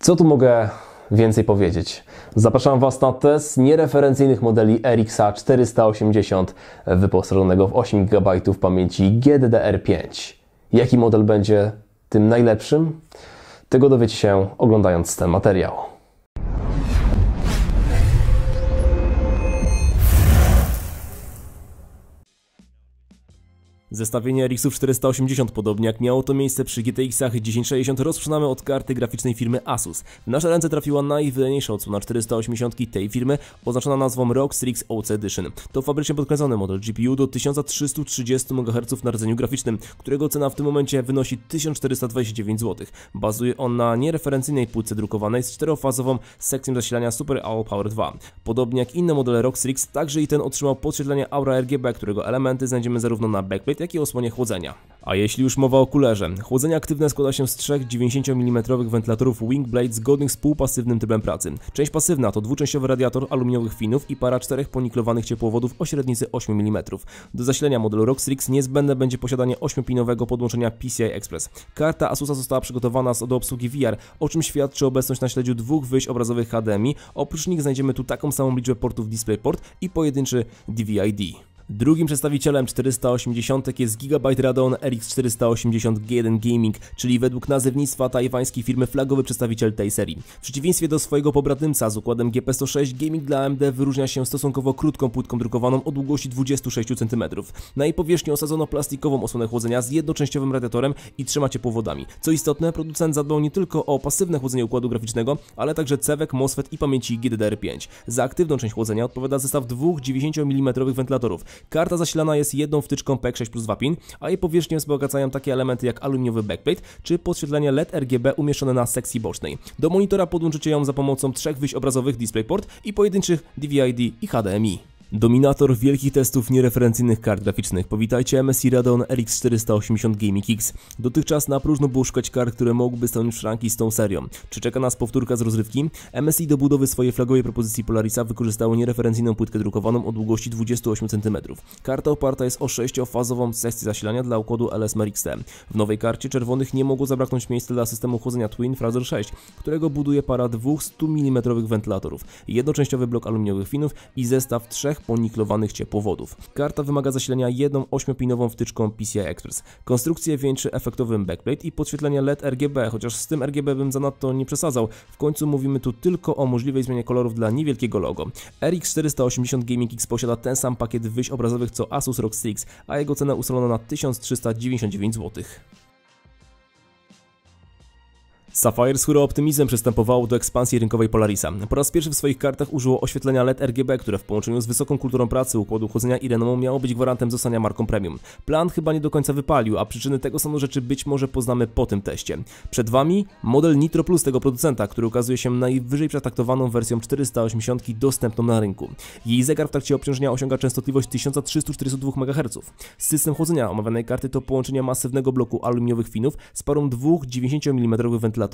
Co tu mogę więcej powiedzieć? Zapraszam Was na test niereferencyjnych modeli RXA 480 wyposażonego w 8 GB pamięci GDDR5. Jaki model będzie tym najlepszym? Tego dowiecie się oglądając ten materiał. Zestawienie RX 480, podobnie jak miało to miejsce przy GTX-ach 1060, rozpoczynamy od karty graficznej firmy Asus. W nasze ręce trafiła najwydajniejsza odsłona 480 tej firmy, oznaczona nazwą ROG Strix OC Edition. To fabrycznie podkręcony model GPU do 1330 MHz na rdzeniu graficznym, którego cena w tym momencie wynosi 1429 zł. Bazuje on na niereferencyjnej płytce drukowanej z czterofazową sekcją zasilania Super All Power 2. Podobnie jak inne modele ROG Strix, także i ten otrzymał podświetlenie Aura RGB, którego elementy znajdziemy zarówno na backplate, jak i osłonie chłodzenia. A jeśli już mowa o kulerze, chłodzenie aktywne składa się z trzech 90 mm wentylatorów Wingblade zgodnych z półpasywnym trybem pracy. Część pasywna to dwuczęściowy radiator aluminiowych finów i para czterech poniklowanych ciepłowodów o średnicy 8 mm. Do zasilenia modelu ROG Strix niezbędne będzie posiadanie 8-pinowego podłączenia PCI Express. Karta Asusa została przygotowana do obsługi VR, o czym świadczy obecność na śledziu dwóch wyjść obrazowych HDMI. Oprócz nich znajdziemy tu taką samą liczbę portów DisplayPort i pojedynczy DVI-D. Drugim przedstawicielem 480 jest Gigabyte Radeon RX 480 G1 Gaming, czyli według nazewnictwa tajwańskiej firmy flagowy przedstawiciel tej serii. W przeciwieństwie do swojego pobratymca z układem GP106, Gaming dla AMD wyróżnia się stosunkowo krótką płytką drukowaną o długości 26 cm. Na jej powierzchni osadzono plastikową osłonę chłodzenia z jednoczęściowym radiatorem i trzema ciepłowodami. Co istotne, producent zadbał nie tylko o pasywne chłodzenie układu graficznego, ale także cewek, MOSFET i pamięci GDDR5. Za aktywną część chłodzenia odpowiada zestaw dwóch 90 mm wentylatorów. Karta zasilana jest jedną wtyczką PEC6 plus Wapin, a jej powierzchnię wzbogacają takie elementy jak aluminiowy backplate czy podświetlenie LED RGB umieszczone na sekcji bocznej. Do monitora podłączycie ją za pomocą trzech wyjść obrazowych DisplayPort i pojedynczych DVI-D i HDMI. Dominator wielkich testów niereferencyjnych kart graficznych. Powitajcie MSI Radeon RX 480 Gaming X. Dotychczas na próżno było szukać kart, które mogłyby stanąć szranki z tą serią. Czy czeka nas powtórka z rozrywki? MSI do budowy swojej flagowej propozycji Polarisa wykorzystało niereferencyjną płytkę drukowaną o długości 28 cm. Karta oparta jest o 6-fazową sekcję zasilania dla układu LSMR XT. W nowej karcie czerwonych nie mogło zabraknąć miejsca dla systemu chłodzenia Twin Fraser 6, którego buduje para dwóch 100 mm wentylatorów, jednoczęściowy blok aluminiowych finów i zestaw trzech trzech poniklowanych ciepłowodów. Karta wymaga zasilenia jedną 8-pinową wtyczką PCI Express. Konstrukcję wieńczy efektowym backplate i podświetlenie LED RGB, chociaż z tym RGB bym zanadto nie przesadzał. W końcu mówimy tu tylko o możliwej zmianie kolorów dla niewielkiego logo. RX 480 Gaming X posiada ten sam pakiet wyjść obrazowych co Asus ROG Strix, a jego cena ustalono na 1399 zł. Sapphire z hura optymizmem przystępowało do ekspansji rynkowej Polarisa. Po raz pierwszy w swoich kartach użyło oświetlenia LED RGB, które w połączeniu z wysoką kulturą pracy, układu chłodzenia i renomą miało być gwarantem zostania marką premium. Plan chyba nie do końca wypalił, a przyczyny tego stanu rzeczy być może poznamy po tym teście. Przed Wami model Nitro Plus tego producenta, który okazuje się najwyżej przetraktowaną wersją 480 dostępną na rynku. Jej zegar w trakcie obciążenia osiąga częstotliwość 1342 MHz. System chłodzenia omawianej karty to połączenie masywnego bloku aluminiowych finów z parą dwóch 90 mm wentylatorów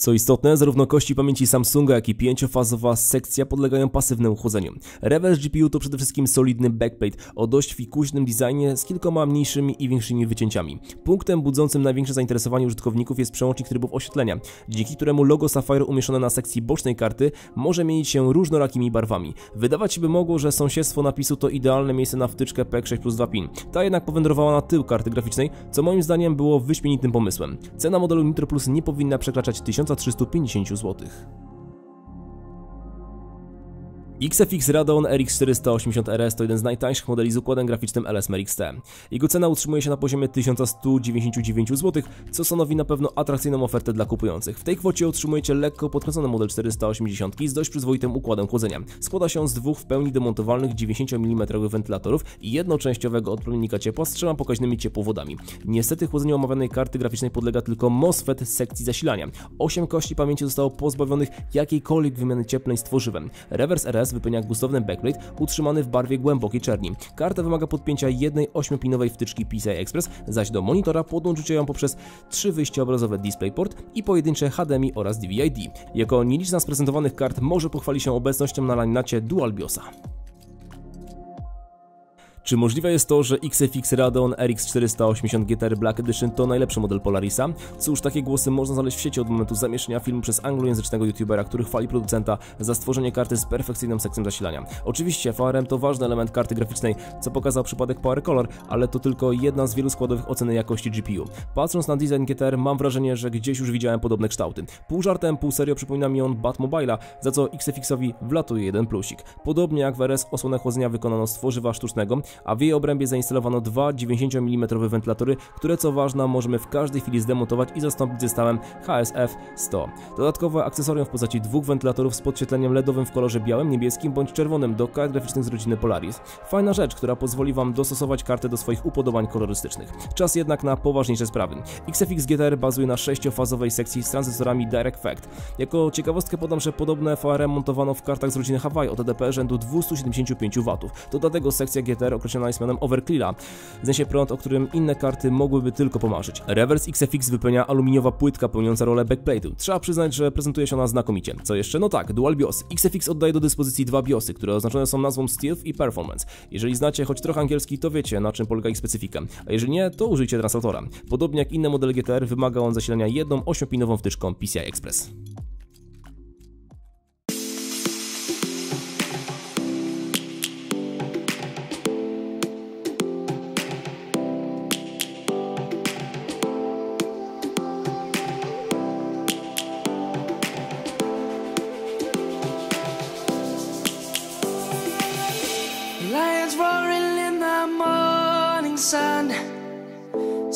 co istotne, zarówno kości pamięci Samsunga, jak i pięciofazowa sekcja podlegają pasywnemu chłodzeniu. Reverse GPU to przede wszystkim solidny backplate o dość fikuśnym designie z kilkoma mniejszymi i większymi wycięciami. Punktem budzącym największe zainteresowanie użytkowników jest przełącznik trybów oświetlenia, dzięki któremu logo Sapphire umieszczone na sekcji bocznej karty może mienić się różnorakimi barwami. Wydawać się by mogło, że sąsiedztwo napisu to idealne miejsce na wtyczkę PEC6 plus 2 pin. Ta jednak powędrowała na tył karty graficznej, co moim zdaniem było wyśmienitym pomysłem. Cena modelu Nitro Plus nie powinna przekraczać 1350 zł. XFX Radeon RX 480 RS to jeden z najtańszych modeli z układem graficznym LSMR XT. Jego cena utrzymuje się na poziomie 1199 zł, co stanowi na pewno atrakcyjną ofertę dla kupujących. W tej kwocie otrzymujecie lekko podkręcony model 480 z dość przyzwoitym układem chłodzenia. Składa się z dwóch w pełni demontowalnych 90 mm wentylatorów i jednoczęściowego odprowinnika ciepła z trzema pokaźnymi ciepłowodami. Niestety chłodzeniu omawianej karty graficznej podlega tylko MOSFET sekcji zasilania. 8 kości pamięci zostało pozbawionych jakiejkolwiek wymiany cieplnej z tworzywem. Reverse RS wypełnia gustowny backplate utrzymany w barwie głębokiej czerni. Karta wymaga podpięcia jednej 8-pinowej wtyczki PCI Express, zaś do monitora podłączycie ją poprzez trzy wyjścia obrazowe DisplayPort i pojedyncze HDMI oraz DVI-D. Jako nieliczna z prezentowanych kart może pochwali się obecnością na laminacie Dual BIOSa. Czy możliwe jest to, że XFX Radeon RX 480 GTR Black Edition to najlepszy model Polarisa? Cóż, takie głosy można znaleźć w sieci od momentu zamieszczenia filmu przez anglojęzycznego youtubera, który chwali producenta za stworzenie karty z perfekcyjnym seksem zasilania. Oczywiście VRM to ważny element karty graficznej, co pokazał przypadek Power Color, ale to tylko jedna z wielu składowych oceny jakości GPU. Patrząc na design GTR mam wrażenie, że gdzieś już widziałem podobne kształty. Pół żartem, pół serio przypomina mi on Batmobile'a, za co XFX-owi wlatuje jeden plusik. Podobnie jak w RS osłonę chłodzenia wykonano z tworzywa sztucznego, a w jej obrębie zainstalowano dwa 90 mm wentylatory, które co ważne możemy w każdej chwili zdemontować i zastąpić zestawem HSF 100. Dodatkowe akcesorium w postaci dwóch wentylatorów z podświetleniem LEDowym w kolorze białym, niebieskim bądź czerwonym do kart graficznych z rodziny Polaris. Fajna rzecz, która pozwoli Wam dostosować kartę do swoich upodobań kolorystycznych. Czas jednak na poważniejsze sprawy. XFX GTR bazuje na sześciofazowej sekcji z tranzystorami Direct Fact. Jako ciekawostkę podam, że podobne VRM montowano w kartach z rodziny Hawaii o TDP rzędu 275 W. To dlatego sekcja GTR określona jest mianem Overclocka, zniesie prąd, o którym inne karty mogłyby tylko pomarzyć. Reverse XFX wypełnia aluminiowa płytka pełniąca rolę backplate'u. Trzeba przyznać, że prezentuje się ona znakomicie. Co jeszcze? No tak, Dual BIOS. XFX oddaje do dyspozycji dwa BIOSy, które oznaczone są nazwą Stealth i Performance. Jeżeli znacie choć trochę angielski, to wiecie na czym polega ich specyfika, a jeżeli nie, to użyjcie translatora. Podobnie jak inne modele GTR, wymaga on zasilania jedną 8-pinową wtyczką PCI Express.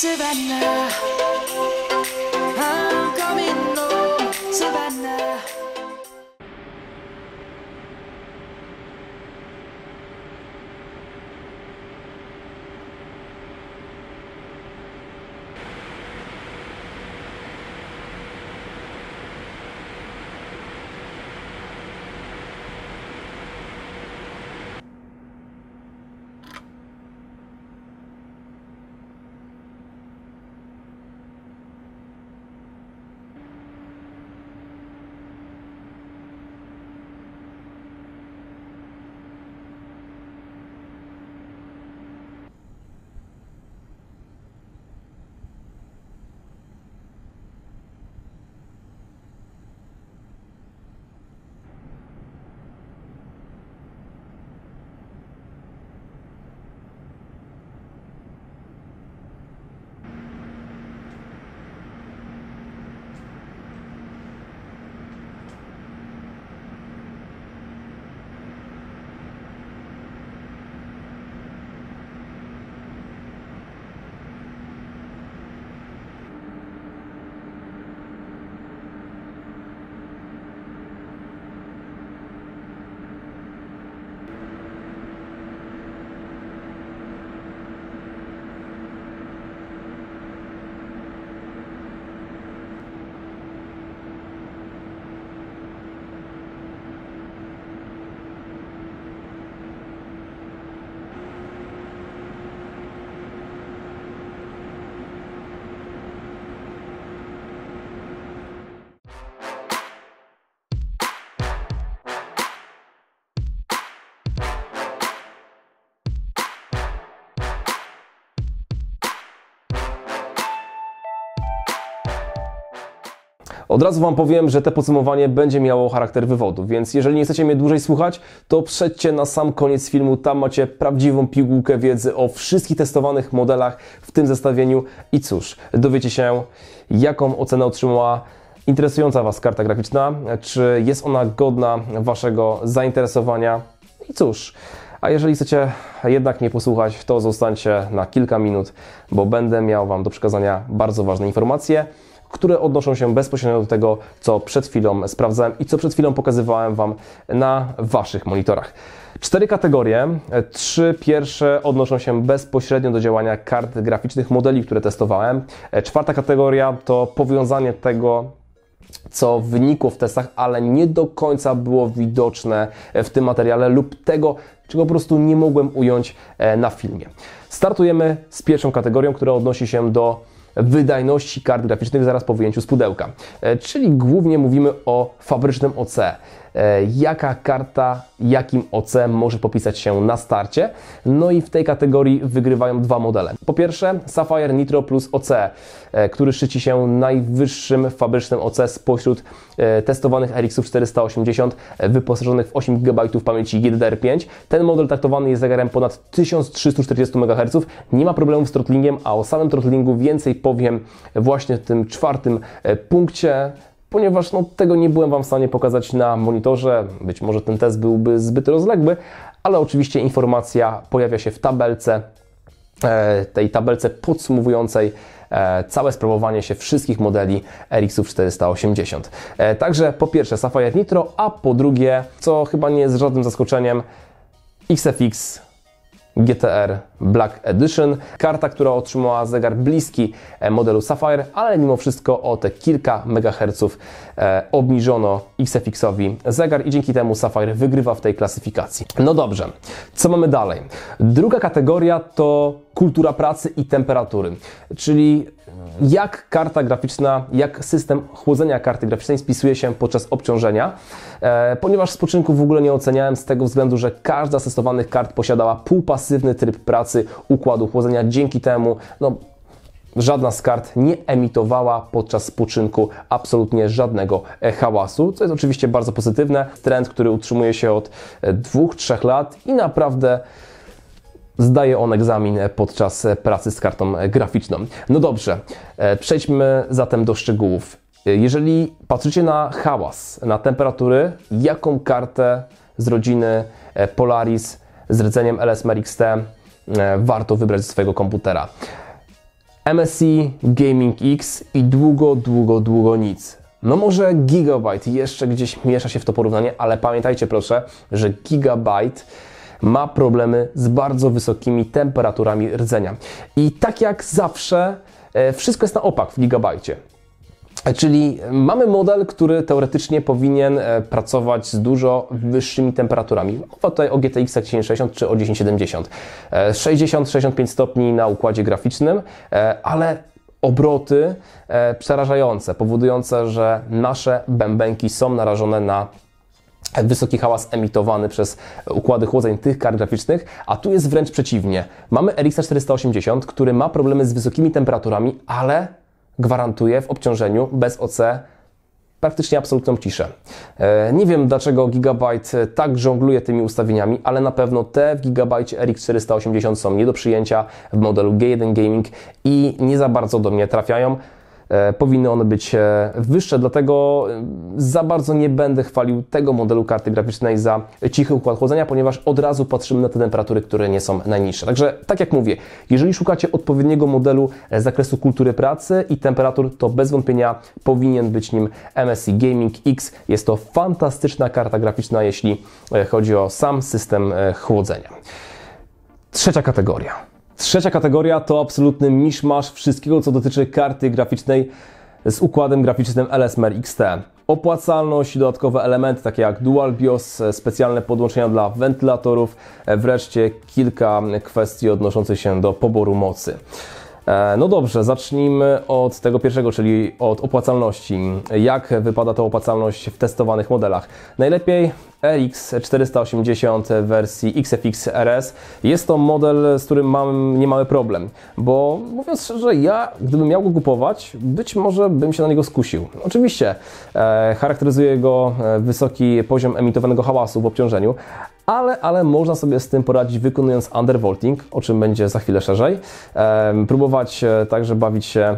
Savannah, Od razu Wam powiem, że te podsumowanie będzie miało charakter wywodu, więc jeżeli nie chcecie mnie dłużej słuchać, to przejdźcie na sam koniec filmu, tam macie prawdziwą pigułkę wiedzy o wszystkich testowanych modelach w tym zestawieniu. I cóż, dowiecie się, jaką ocenę otrzymała interesująca Was karta graficzna, czy jest ona godna Waszego zainteresowania. I cóż, a jeżeli chcecie jednak nie posłuchać, to zostańcie na kilka minut, bo będę miał Wam do przekazania bardzo ważne informacje, które odnoszą się bezpośrednio do tego, co przed chwilą sprawdzałem i co przed chwilą pokazywałem Wam na Waszych monitorach. Cztery kategorie. Trzy pierwsze odnoszą się bezpośrednio do działania kart graficznych modeli, które testowałem. Czwarta kategoria to powiązanie tego, co wynikło w testach, ale nie do końca było widoczne w tym materiale lub tego, czego po prostu nie mogłem ująć e, na filmie. Startujemy z pierwszą kategorią, która odnosi się do wydajności kart graficznych zaraz po wyjęciu z pudełka. E, czyli głównie mówimy o fabrycznym OC. E, jaka karta, jakim OC może popisać się na starcie. No i w tej kategorii wygrywają dwa modele. Po pierwsze Sapphire Nitro Plus OC, e, który szczyci się najwyższym fabrycznym OC spośród testowanych RX 480 wyposażonych w 8 GB pamięci GDDR5. Ten model taktowany jest zegarem ponad 1340 MHz. Nie ma problemu z throttlingiem, a o samym throttlingu więcej powiem właśnie w tym czwartym punkcie ponieważ no, tego nie byłem Wam w stanie pokazać na monitorze. Być może ten test byłby zbyt rozległy, ale oczywiście informacja pojawia się w tabelce, e, tej tabelce podsumowującej e, całe sprawowanie się wszystkich modeli RX 480. E, także po pierwsze Sapphire Nitro, a po drugie, co chyba nie jest żadnym zaskoczeniem, XFX GTR Black Edition. Karta, która otrzymała zegar bliski e, modelu Sapphire, ale mimo wszystko o te kilka megaherców e, obniżono XFX-owi zegar i dzięki temu Sapphire wygrywa w tej klasyfikacji. No dobrze, co mamy dalej? Druga kategoria to kultura pracy i temperatury, czyli jak karta graficzna, jak system chłodzenia karty graficznej spisuje się podczas obciążenia, e, ponieważ spoczynku w ogóle nie oceniałem z tego względu, że każda z testowanych kart posiadała półpasywny tryb pracy układu chłodzenia. Dzięki temu no, żadna z kart nie emitowała podczas spoczynku absolutnie żadnego e, hałasu, co jest oczywiście bardzo pozytywne. Trend, który utrzymuje się od 2-3 e, lat i naprawdę zdaje on egzamin podczas pracy z kartą graficzną. No dobrze, e, przejdźmy zatem do szczegółów. Jeżeli patrzycie na hałas, na temperatury, jaką kartę z rodziny e, Polaris z rdzeniem LSMR XT e, warto wybrać ze swojego komputera? MSI Gaming X i długo, długo, długo nic. No może Gigabyte jeszcze gdzieś miesza się w to porównanie, ale pamiętajcie proszę, że Gigabyte ma problemy z bardzo wysokimi temperaturami rdzenia. I tak jak zawsze, e, wszystko jest na opak w gigabajcie. Czyli mamy model, który teoretycznie powinien e, pracować z dużo wyższymi temperaturami. Mowa tutaj o GTX 1060 czy o 1070. 60-65 stopni na układzie graficznym, e, ale obroty przerażające, powodujące, że nasze bębenki są narażone na wysoki hałas emitowany przez układy chłodzeń tych kart graficznych, a tu jest wręcz przeciwnie. Mamy RX 480, który ma problemy z wysokimi temperaturami, ale gwarantuje w obciążeniu bez OC praktycznie absolutną ciszę. E, nie wiem dlaczego Gigabyte tak żongluje tymi ustawieniami, ale na pewno te w Gigabyte RX 480 są nie do przyjęcia w modelu G1 Gaming i nie za bardzo do mnie trafiają. E, powinny one być e, wyższe, dlatego e, za bardzo nie będę chwalił tego modelu karty graficznej za cichy układ chłodzenia, ponieważ od razu patrzymy na te temperatury, które nie są najniższe. Także tak jak mówię, jeżeli szukacie odpowiedniego modelu z zakresu kultury pracy i temperatur, to bez wątpienia powinien być nim MSI Gaming X. Jest to fantastyczna karta graficzna, jeśli chodzi o sam system chłodzenia. Trzecia kategoria Trzecia kategoria to absolutny miszmasz wszystkiego, co dotyczy karty graficznej z układem graficznym LSMR XT. Opłacalność, dodatkowe elementy takie jak Dual BIOS, specjalne podłączenia dla wentylatorów, wreszcie kilka kwestii odnoszących się do poboru mocy. E, no dobrze, zacznijmy od tego pierwszego, czyli od opłacalności. Jak wypada ta opłacalność w testowanych modelach? Najlepiej RX 480 w wersji XFX RS. Jest to model, z którym mam niemały problem, bo mówiąc szczerze, ja gdybym miał go kupować, być może bym się na niego skusił. Oczywiście e, charakteryzuje go e, wysoki poziom emitowanego hałasu w obciążeniu, ale, ale można sobie z tym poradzić wykonując undervolting, o czym będzie za chwilę szerzej. Próbować e, także bawić się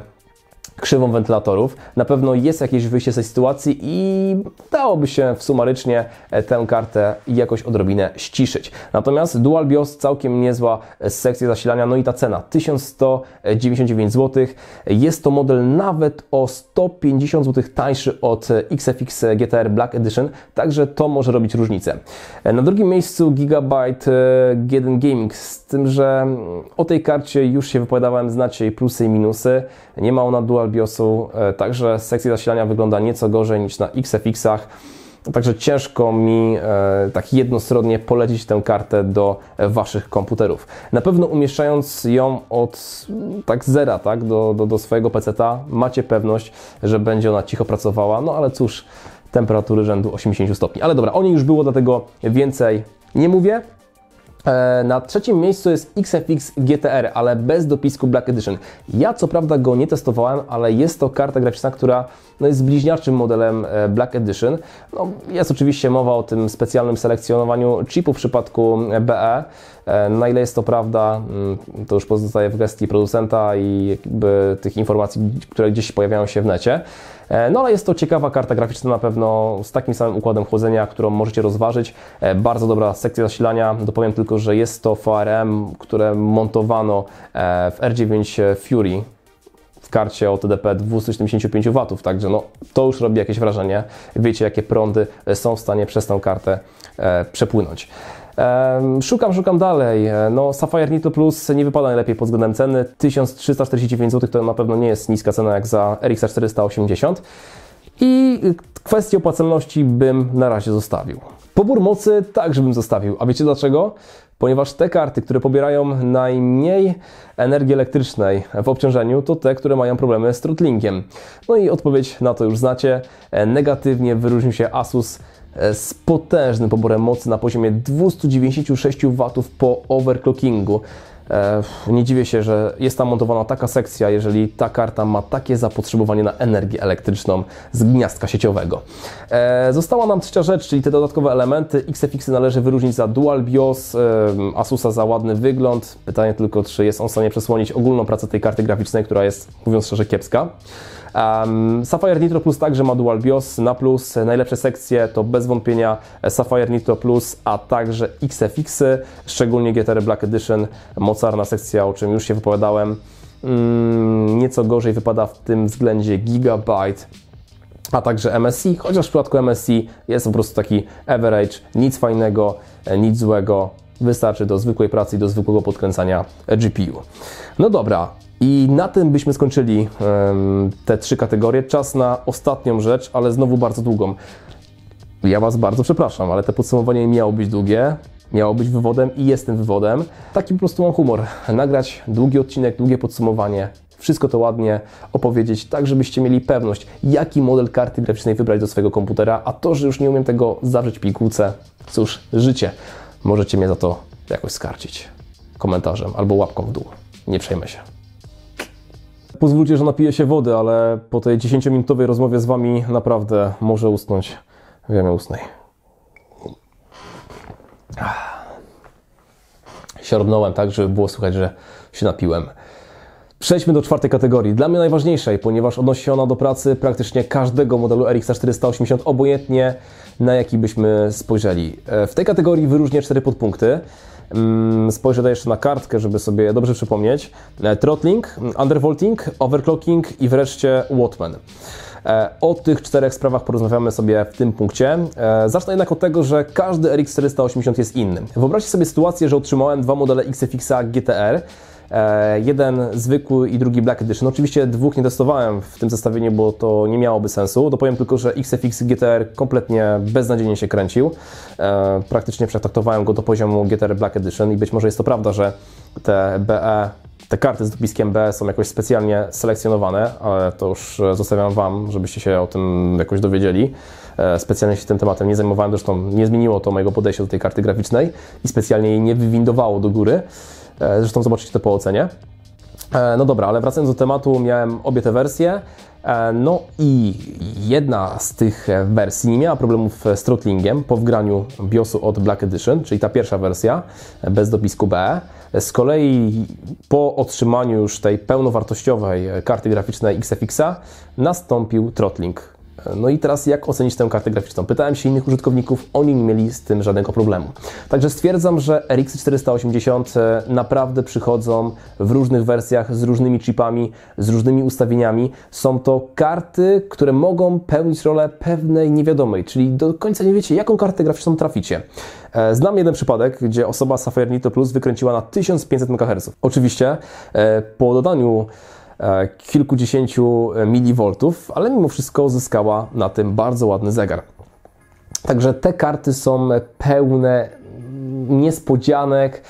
krzywą wentylatorów. Na pewno jest jakieś wyjście z tej sytuacji i dałoby się w sumarycznie e, tę kartę jakoś odrobinę ściszyć. Natomiast Dual BIOS całkiem niezła sekcja zasilania, no i ta cena 1199 zł. Jest to model nawet o 150 zł tańszy od XFX GTR Black Edition, także to może robić różnicę. E, na drugim miejscu Gigabyte e, G1 Gaming, z tym, że o tej karcie już się wypowiadałem, znacie jej plusy i minusy. Nie ma ona Dual BIOSu, e, także sekcja zasilania wygląda nieco gorzej niż na XFX-ach. Także ciężko mi e, tak jednostronnie polecić tę kartę do Waszych komputerów. Na pewno umieszczając ją od tak zera tak, do, do, do swojego PC-a, macie pewność, że będzie ona cicho pracowała. No ale cóż, temperatury rzędu 80 stopni. Ale dobra, o niej już było, dlatego więcej nie mówię. E, na trzecim miejscu jest XFX GTR, ale bez dopisku Black Edition. Ja co prawda go nie testowałem, ale jest to karta graficzna, która no, jest bliźniaczym modelem e, Black Edition. No, jest oczywiście mowa o tym specjalnym selekcjonowaniu chipu w przypadku BE. E, na ile jest to prawda, mm, to już pozostaje w gestii producenta i tych informacji, które gdzieś pojawiają się w necie. E, no ale jest to ciekawa karta graficzna na pewno z takim samym układem chłodzenia, którą możecie rozważyć. E, bardzo dobra sekcja zasilania. Dopowiem tylko, że jest to VRM, które montowano w R9 Fury w karcie o TDP 275 W, także no, to już robi jakieś wrażenie. Wiecie, jakie prądy są w stanie przez tę kartę przepłynąć. Szukam, szukam dalej. E, no, Sapphire Nitro Plus nie wypada najlepiej pod względem ceny. 1349 zł to na pewno nie jest niska cena jak za RX 480. I kwestię opłacalności bym na razie zostawił. Pobór mocy także bym zostawił. A wiecie dlaczego? Ponieważ te karty, które pobierają najmniej energii elektrycznej w obciążeniu, to te, które mają problemy z throttlingiem. No i odpowiedź na to już znacie. E, negatywnie wyróżnił się Asus z potężnym poborem mocy na poziomie 296 W po overclockingu. E, nie dziwię się, że jest tam montowana taka sekcja, jeżeli ta karta ma takie zapotrzebowanie na energię elektryczną z gniazdka sieciowego. E, została nam trzecia rzecz, czyli te dodatkowe elementy. XFX należy wyróżnić za Dual BIOS, Asusa za ładny wygląd. Pytanie tylko, czy jest on w stanie przesłonić ogólną pracę tej karty graficznej, która jest, mówiąc szczerze, kiepska. Um, Sapphire Nitro Plus także ma Dual BIOS na plus. Najlepsze sekcje to bez wątpienia Sapphire Nitro Plus, a także XFX, szczególnie GTR Black Edition, mocarna sekcja, o czym już się wypowiadałem. Um, nieco gorzej wypada w tym względzie Gigabyte, a także MSI, chociaż w przypadku MSI jest po prostu taki average, nic fajnego, nic złego, wystarczy do zwykłej pracy i do zwykłego podkręcania GPU. No dobra, i na tym byśmy skończyli um, te trzy kategorie. Czas na ostatnią rzecz, ale znowu bardzo długą. Ja Was bardzo przepraszam, ale te podsumowanie miało być długie, miało być wywodem i jest tym wywodem. Taki po prostu mam humor. Nagrać długi odcinek, długie podsumowanie, wszystko to ładnie opowiedzieć, tak żebyście mieli pewność, jaki model karty graficznej wybrać do swojego komputera, a to, że już nie umiem tego zawrzeć pigułce, cóż, życie. Możecie mnie za to jakoś skarcić komentarzem albo łapką w dół. Nie przejmę się. Pozwólcie, że napiję się wody, ale po tej 10-minutowej rozmowie z Wami naprawdę może usnąć w jamie ustnej. Siorbnąłem tak, żeby było słychać, że się napiłem. Przejdźmy do czwartej kategorii, dla mnie najważniejszej, ponieważ odnosi się ona do pracy praktycznie każdego modelu RX 480, obojętnie na jaki byśmy spojrzeli. E, w tej kategorii wyróżnię cztery podpunkty. Mm, spojrzę jeszcze na kartkę, żeby sobie dobrze przypomnieć. E, throttling, undervolting, overclocking i wreszcie Wattman. E, o tych czterech sprawach porozmawiamy sobie w tym punkcie. Zacznę jednak od tego, że każdy RX 480 jest inny. Wyobraźcie sobie sytuację, że otrzymałem dwa modele XFX GTR, jeden zwykły i drugi Black Edition. Oczywiście dwóch nie testowałem w tym zestawieniu, bo to nie miałoby sensu. Dopowiem tylko, że XFX GTR kompletnie beznadziejnie się kręcił. E, praktycznie przetraktowałem go do poziomu GTR Black Edition i być może jest to prawda, że te BE te karty z dopiskiem B są jakoś specjalnie selekcjonowane, ale to już zostawiam Wam, żebyście się o tym jakoś dowiedzieli. E, specjalnie się tym tematem nie zajmowałem, zresztą nie zmieniło to mojego podejścia do tej karty graficznej i specjalnie jej nie wywindowało do góry. E, zresztą zobaczycie to po ocenie. E, No dobra, ale wracając do tematu, miałem obie te wersje. E, No i jedna z tych wersji nie miała problemów z throttlingiem po wgraniu BIOSu od Black Edition, czyli ta pierwsza wersja bez dopisku BE. Z kolei po otrzymaniu już tej pełnowartościowej karty graficznej XFX-a nastąpił throttling. No i teraz jak ocenić tę kartę graficzną? Pytałem się innych użytkowników, oni nie mieli z tym żadnego problemu. Także stwierdzam, że RX 480 e, naprawdę przychodzą w różnych wersjach, z różnymi chipami, z różnymi ustawieniami. Są to karty, które mogą pełnić rolę pewnej niewiadomej, czyli do końca nie wiecie, jaką kartę graficzną traficie. E, Znam jeden przypadek, gdzie osoba Sapphire Nitro Plus wykręciła na 1500 MHz. Oczywiście e, po dodaniu kilkudziesięciu milivoltów, ale mimo wszystko zyskała na tym bardzo ładny zegar. Także te karty są pełne niespodzianek, e,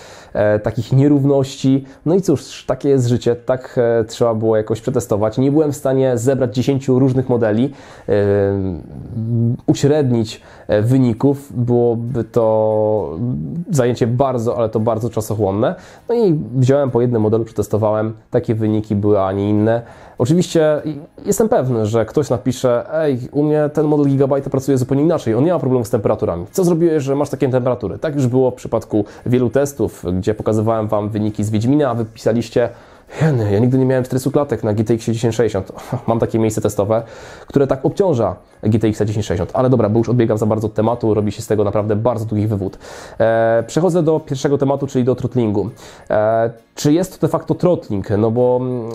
takich nierówności. No i cóż, takie jest życie, tak e, trzeba było jakoś przetestować. Nie byłem w stanie zebrać 10 różnych modeli, e, uśrednić e, wyników. Byłoby to zajęcie bardzo, ale to bardzo czasochłonne. No i wziąłem po jednym modelu, przetestowałem. Takie wyniki były, a nie inne. Oczywiście jestem pewny, że ktoś napisze, ej, u mnie ten model Gigabyte pracuje zupełnie inaczej, on nie ma problemu z temperaturami. Co zrobiłeś, że masz takie temperatury? Tak już było w przypadku wielu testów, gdzie pokazywałem Wam wyniki z Wiedźmina, a Wy pisaliście, Jeny, ja nigdy nie miałem 400 klatek na GTX 1060. Mam takie miejsce testowe, które tak obciąża GTX 1060. Ale dobra, bo już odbiegam za bardzo od tematu, robi się z tego naprawdę bardzo długi wywód. E, przechodzę do pierwszego tematu, czyli do throttlingu. E, czy jest to de facto throttling? No bo mm,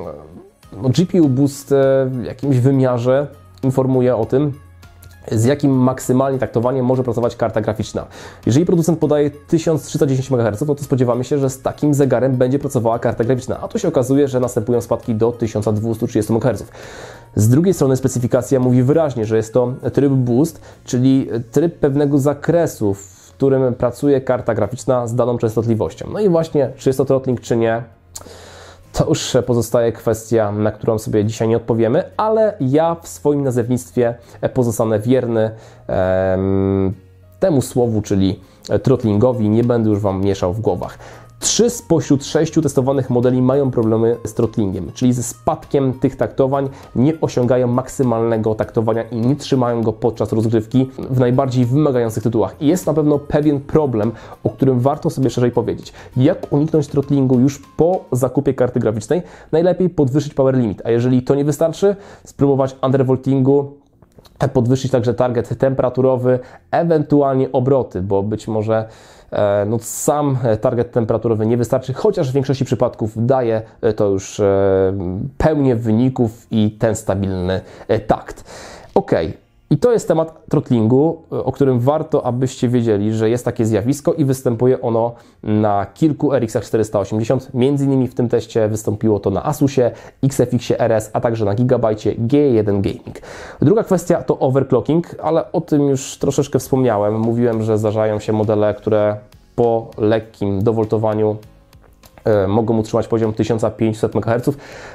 no, GPU Boost e, w jakimś wymiarze informuje o tym, z jakim maksymalnie taktowaniem może pracować karta graficzna. Jeżeli producent podaje 1310 MHz, no to spodziewamy się, że z takim zegarem będzie pracowała karta graficzna, a tu się okazuje, że następują spadki do 1230 MHz. Z drugiej strony specyfikacja mówi wyraźnie, że jest to tryb boost, czyli tryb pewnego zakresu, w którym pracuje karta graficzna z daną częstotliwością. No i właśnie, czy jest to throttling, czy nie, to już pozostaje kwestia, na którą sobie dzisiaj nie odpowiemy, ale ja w swoim nazewnictwie pozostanę wierny em, temu słowu, czyli throttlingowi. Nie będę już Wam mieszał w głowach. Trzy spośród sześciu testowanych modeli mają problemy z throttlingiem, czyli ze spadkiem tych taktowań, nie osiągają maksymalnego taktowania i nie trzymają go podczas rozgrywki w najbardziej wymagających tytułach. I jest na pewno pewien problem, o którym warto sobie szerzej powiedzieć. Jak uniknąć throttlingu już po zakupie karty graficznej? Najlepiej podwyższyć power limit, a jeżeli to nie wystarczy, spróbować undervoltingu, tak podwyższyć także target temperaturowy, ewentualnie obroty, bo być może no, sam target temperaturowy nie wystarczy, chociaż w większości przypadków daje to już e, pełnię wyników i ten stabilny e, takt. Ok. I to jest temat throttlingu, o którym warto, abyście wiedzieli, że jest takie zjawisko i występuje ono na kilku RX 480. Między innymi w tym teście wystąpiło to na Asusie, XFX RS, a także na Gigabyte G1 Gaming. Druga kwestia to overclocking, ale o tym już troszeczkę wspomniałem. Mówiłem, że zdarzają się modele, które po lekkim dowoltowaniu e, mogą utrzymać poziom 1500 MHz.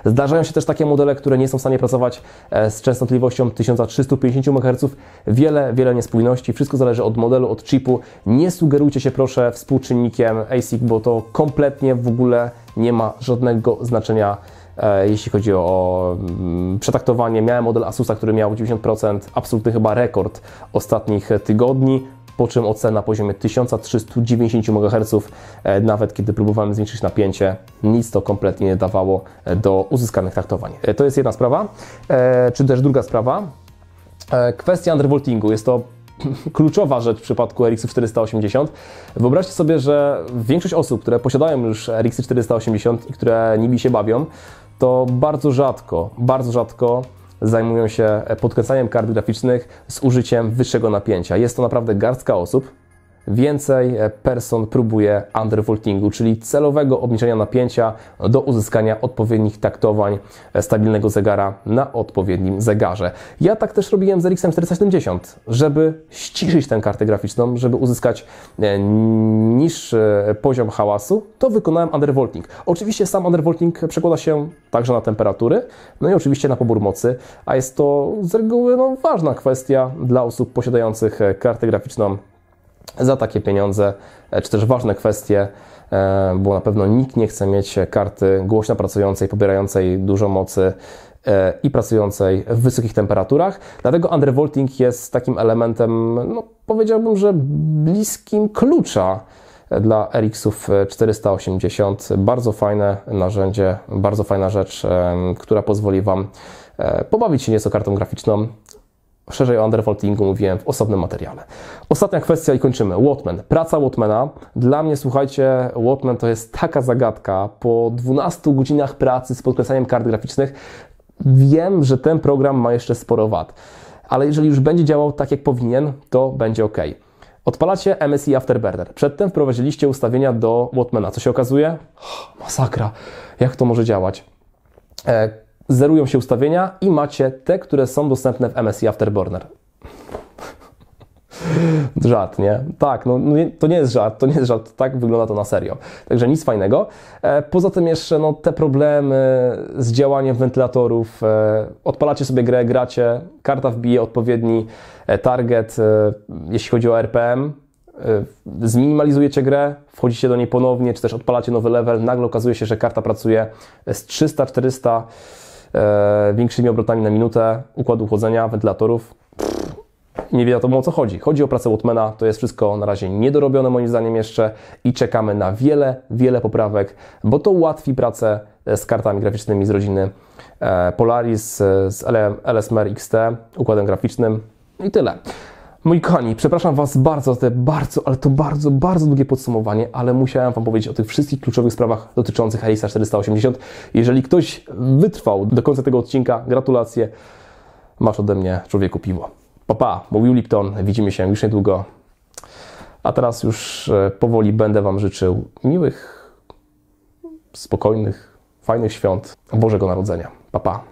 Zdarzają się też takie modele, które nie są w stanie pracować e, z częstotliwością 1350 MHz. Wiele, wiele niespójności. Wszystko zależy od modelu, od chipu. Nie sugerujcie się proszę współczynnikiem ASIC, bo to kompletnie w ogóle nie ma żadnego znaczenia e, jeśli chodzi o mm, przetaktowanie. Miałem model Asusa, który miał 90%, absolutny chyba rekord ostatnich tygodni po czym ocena na poziomie 1390 MHz, e, nawet kiedy próbowałem zwiększyć napięcie, nic to kompletnie nie dawało e, do uzyskanych taktowań. E, To jest jedna sprawa, czy też druga sprawa, kwestia undervoltingu. Jest to kluczowa rzecz w przypadku RX 480. Wyobraźcie sobie, że większość osób, które posiadają już RX 480 i które nimi się bawią, to bardzo rzadko, bardzo rzadko zajmują się podkręcaniem kart graficznych z użyciem wyższego napięcia. Jest to naprawdę garstka osób. Więcej person próbuje undervoltingu, czyli celowego obniżenia napięcia do uzyskania odpowiednich taktowań stabilnego zegara na odpowiednim zegarze. Ja tak też robiłem z RX 470, żeby ściszyć tę kartę graficzną, żeby uzyskać e, niższy poziom hałasu, to wykonałem undervolting. Oczywiście sam undervolting przekłada się także na temperatury, no i oczywiście na pobór mocy, a jest to z reguły no, ważna kwestia dla osób posiadających kartę graficzną za takie pieniądze, e, czy też ważne kwestie e, bo na pewno nikt nie chce mieć karty głośno pracującej, pobierającej dużo mocy e, i pracującej w wysokich temperaturach. Dlatego undervolting jest takim elementem, no, powiedziałbym, że bliskim klucza dla RX-ów 480. Bardzo fajne narzędzie, bardzo fajna rzecz, która pozwoli Wam pobawić się nieco kartą graficzną, Szerzej o undervoltingu mówiłem w osobnym materiale. Ostatnia kwestia i kończymy. Watman. Praca Watmana. Dla mnie, słuchajcie, Watman to jest taka zagadka. Po 12 godzinach pracy z podkreśleniem kart graficznych wiem, że ten program ma jeszcze sporo wad. Ale jeżeli już będzie działał tak, jak powinien, to będzie ok. Odpalacie MSI Afterburner. Przedtem wprowadziliście ustawienia do Watmana. Co się okazuje? Oh, masakra. Jak to może działać? Zerują się ustawienia i macie te, które są dostępne w MSI Afterburner. Żart, nie? Tak, no, no to nie jest żart, to nie jest żart, tak wygląda to na serio. Także nic fajnego. E, poza tym jeszcze no, te problemy z działaniem wentylatorów. E, odpalacie sobie grę, gracie, karta wbije odpowiedni e, target, jeśli chodzi o RPM, zminimalizujecie grę, wchodzicie do niej ponownie, czy też odpalacie nowy level, nagle okazuje się, że karta pracuje z 300-400 e, większymi obrotami na minutę, układu chłodzenia, wentylatorów. Nie wiadomo o co chodzi. Chodzi o pracę Watmana, to jest wszystko na razie niedorobione moim zdaniem jeszcze i czekamy na wiele, wiele poprawek, bo to ułatwi pracę e, z kartami graficznymi z rodziny e, Polaris, e, z LSMR XT, układem graficznym i tyle. Moi kochani, przepraszam Was bardzo za te bardzo, ale to bardzo, bardzo długie podsumowanie, ale musiałem Wam powiedzieć o tych wszystkich kluczowych sprawach dotyczących Harisa 480. Jeżeli ktoś wytrwał do końca tego odcinka, gratulacje. Masz ode mnie człowieku piwo. Papa, mówił Lipton, widzimy się już niedługo. A teraz już e, powoli będę Wam życzył miłych, spokojnych, fajnych świąt Bożego Narodzenia. Papa. Pa.